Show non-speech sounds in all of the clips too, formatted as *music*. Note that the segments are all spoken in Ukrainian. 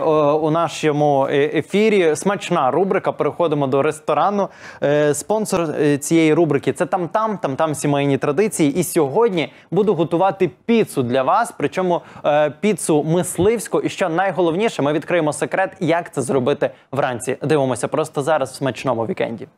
Е, У нашому е, ефірі смачна рубрика. Переходимо до ресторану. Е, Спонсор цієї рубрики це там там, там там сімейні традиції. І сьогодні буду готувати піцу для вас. Причому піцу мисливську. І що найголовніше, ми відкриємо секрет, як це зробити вранці. Дивимося просто зараз в смачному вікенді.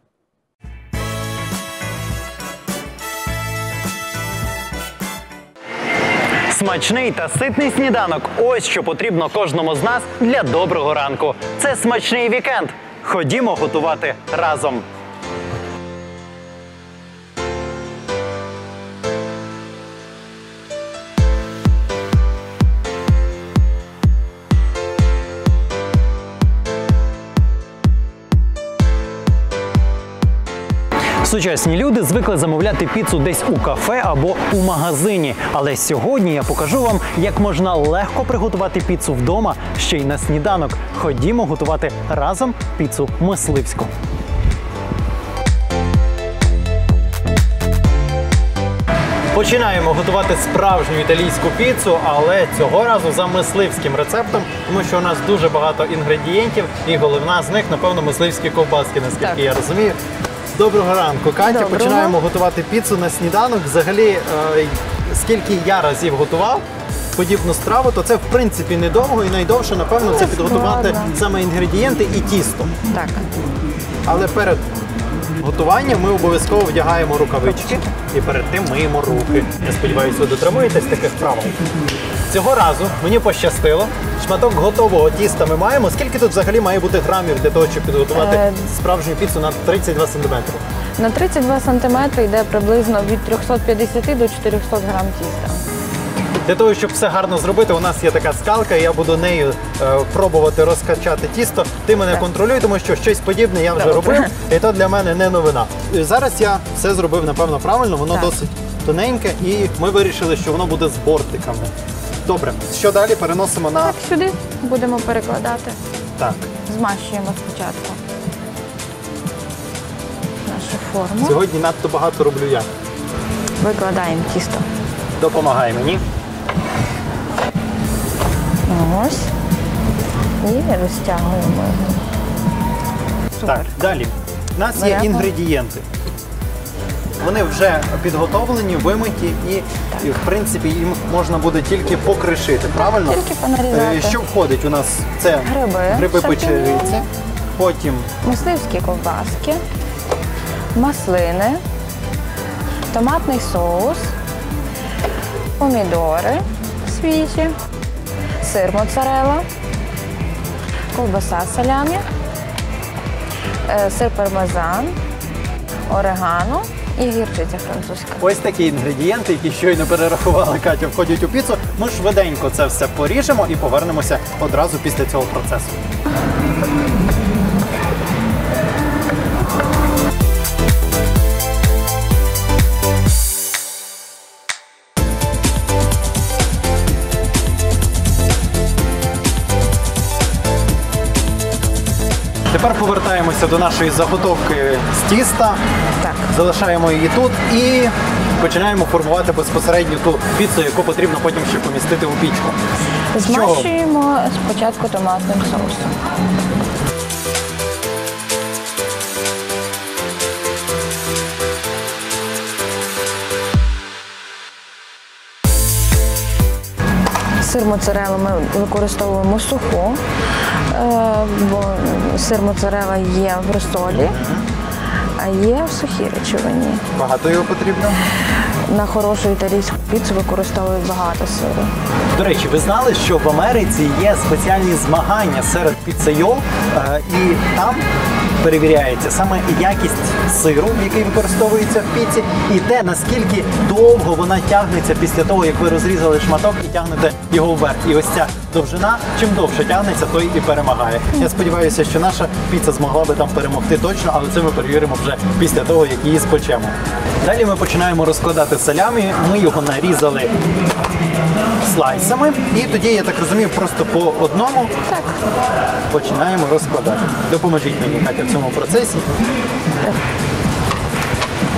Смачний та ситний сніданок. Ось що потрібно кожному з нас для доброго ранку. Це смачний вікенд. Ходімо готувати разом. Сучасні люди звикли замовляти піцу десь у кафе або у магазині. Але сьогодні я покажу вам, як можна легко приготувати піцу вдома ще й на сніданок. Ходімо готувати разом піцу мисливську. Починаємо готувати справжню італійську піцу, але цього разу за мисливським рецептом, тому що у нас дуже багато інгредієнтів, і головна з них, напевно, мисливські ковбаски, наскільки Так. я розумію. Доброго ранку, Катя. Доброго. Починаємо готувати піцу на сніданок. Взагалі, е, скільки я разів готував подібну страву, то це в принципі недовго і найдовше, напевно, це Ну, підготувати саме інгредієнти і тісто. Так, Але перед готуванням ми обов'язково вдягаємо рукавички і перед тим миємо руки. Я сподіваюся, ви дотримуєтесь таких правил. Цього разу мені пощастило. Шматок готового тіста ми маємо. Скільки тут взагалі має бути грамів для того, щоб підготувати Е, справжню піцу на 32 см? на 32 см йде приблизно від 350 до 400 грам тіста. Для того, щоб все гарно зробити, у нас є така скалка, і я буду нею е, пробувати розкачати тісто. Ти мене Так. контролюй, тому що щось подібне я вже Добре. робив, *laughs* і то для мене не новина. І зараз я все зробив, напевно, правильно, воно Так. досить тоненьке, і ми вирішили, що воно буде з бортиками. Добре, що далі переносимо на Так, сюди будемо перекладати. так. Змащуємо спочатку нашу форму. Сьогодні надто багато роблю я. Викладаємо тісто. Допомагай мені. Ось. І розтягуємо його. Супер. Так, далі. У нас є Беремо. інгредієнти. Вони вже підготовлені, вимиті і, і в принципі їм можна буде тільки покришити. Правильно? Тільки понарізати. Е, Що входить у нас? Це Гриби, гриби шампіньйони. печериці, потім Мисливські ковбаски, маслини, томатний соус, помідори свіжі, сир моцарелла, ковбаса салямі, е, сир пармезан, орегано і гірчиця французька. ось такі інгредієнти, які щойно перерахувала Катя, входять у піцу. Ми швиденько це все поріжемо і повернемося одразу після цього процесу. Тепер повертаємося до нашої заготовки з тіста. Так. Залишаємо її тут і починаємо формувати безпосередньо ту піцу, яку потрібно потім ще помістити у пічку. Змащуємо спочатку томатним соусом. Сир моцарелла ми використовуємо суху, бо сир моцарела є в розсолі, а є в сухій речовині. Багато його потрібно. На хорошу італійську піцу використовують багато сиру. До речі, ви знали, що в Америці є спеціальні змагання серед піцейол, е, і там перевіряється саме якість сиру, який використовується в піці, і те, наскільки довго вона тягнеться після того, як ви розрізали шматок і тягнете його вверх. І ось ця довжина, чим довше тягнеться, той і перемагає. Я сподіваюся, що наша піца змогла би там перемогти точно, але це ми перевіримо вже після того, як її спечемо. Далі ми починаємо розкладати салямі. Ми його нарізали слайсами, і тоді, я так розумію, просто по одному Так, починаємо розкладати. Допоможіть мені Катя в цьому процесі.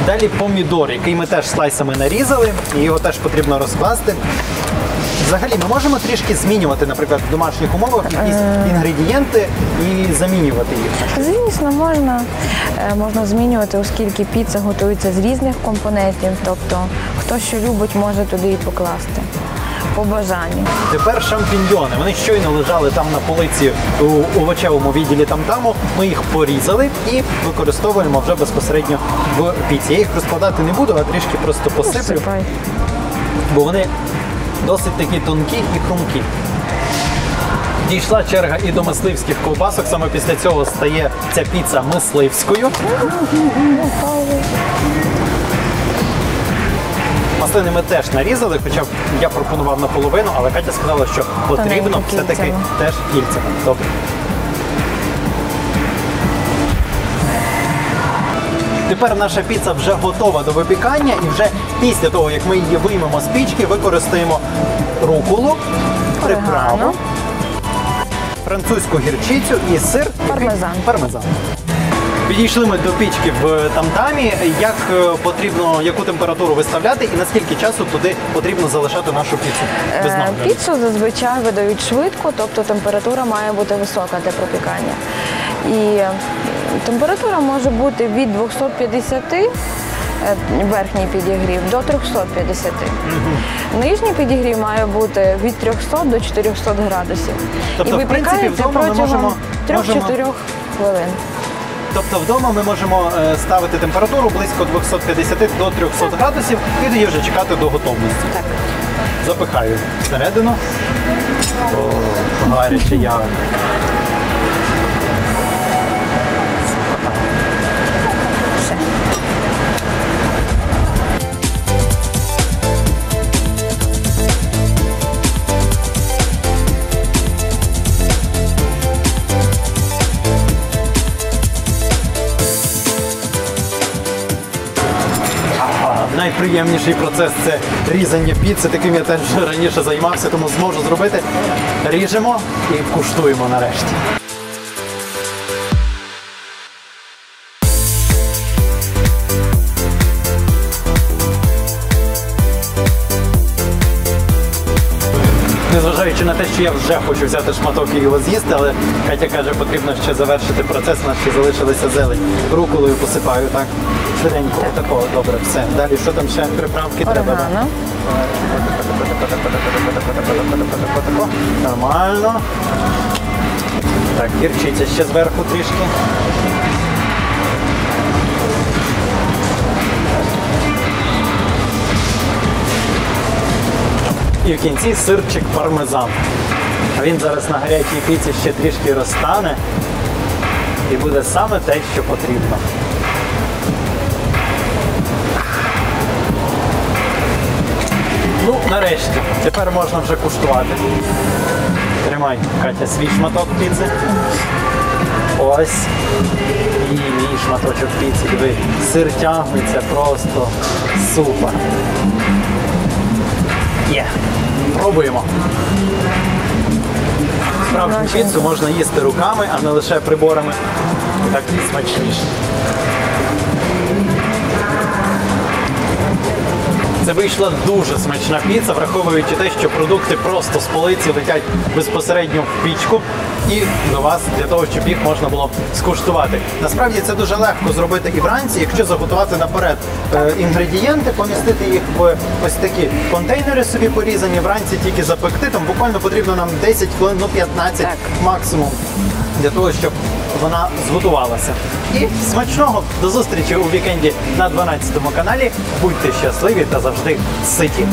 Далі помідор, який ми теж слайсами нарізали, і його теж потрібно розкласти. Взагалі, ми можемо трішки змінювати, наприклад, в домашніх умовах якісь Е. інгредієнти і замінювати їх. Звісно, можна, е, можна змінювати, оскільки піца готується з різних компонентів. Тобто, хто що любить, може туди і покласти по бажанню. Тепер шампіньйони. Вони щойно лежали там на полиці у овочевому відділі там-таму. Ми їх порізали і використовуємо вже безпосередньо в піці. Я їх розкладати не буду, а трішки просто посиплю, Посипай. бо вони досить такі тонкі і хрумкі. Дійшла черга і до мисливських ковбасок. Саме після цього стає ця піца мисливською. Маслини ми теж нарізали, хоча б я пропонував наполовину, але Катя сказала, що потрібно Тоненько все-таки кільцями. теж кільцями. Добре. Тепер наша піца вже готова до випікання, і вже після того, як ми її виймемо з пічки, використаємо рукулу, приправу, Орегано. французьку гірчицю і сир. який- Пармезан. Пармезан. Підійшли ми до пічки в тамтамі. Як е, потрібно, яку температуру виставляти і наскільки часу туди потрібно залишати нашу піцу? Е. Піцу зазвичай видають швидко, тобто температура має бути висока для пропікання. І е, температура може бути від 250 е, верхній підігрів до 350. Нижній підігрів має бути від 300 до 400 градусів. Тобто, І в принципі, випікається протягом можемо- 3-4 хвилин. Тобто вдома ми можемо е, ставити температуру близько 250 до 300 градусів і тоді вже чекати до готовності. Так. Запихаю всередину. О, гаряче я. Найприємніший процес це різання піци. Таким я теж раніше займався, тому зможу зробити. Ріжемо і куштуємо нарешті. Незважаючи на те, що я вже хочу взяти шматок і його з'їсти, але Катя каже, потрібно ще завершити процес, у нас ще залишилася зелень. Руколою посипаю так. Швиденько, отако, добре, все. Далі що там ще приправки треба? Нормально. Так, гірчиця ще зверху трішки. І в кінці сирчик пармезан. Він зараз на гарячій піці ще трішки розтане і буде саме те, що потрібно. Ну, нарешті, тепер можна вже куштувати. Тримай, Катя, свій шматок піци. Ось. І мій шматочок піци. Диви, сир тягнеться просто супер. Пробуємо. Справжню піцу можна їсти руками, а не лише приборами. Так смачніше. Це вийшла дуже смачна піца, враховуючи те, що продукти просто з полиці летять безпосередньо в пічку і до вас для того, щоб їх можна було скуштувати. Насправді це дуже легко зробити і вранці, якщо заготувати наперед е, інгредієнти, помістити їх в ось такі контейнери собі порізані, вранці тільки запекти. Там буквально потрібно нам 10 хвилин, ну 15 Так. максимум для того, щоб вона зготувалася. І смачного до зустрічі у вікенді на 12 каналі. Будьте щасливі та завжди ситі.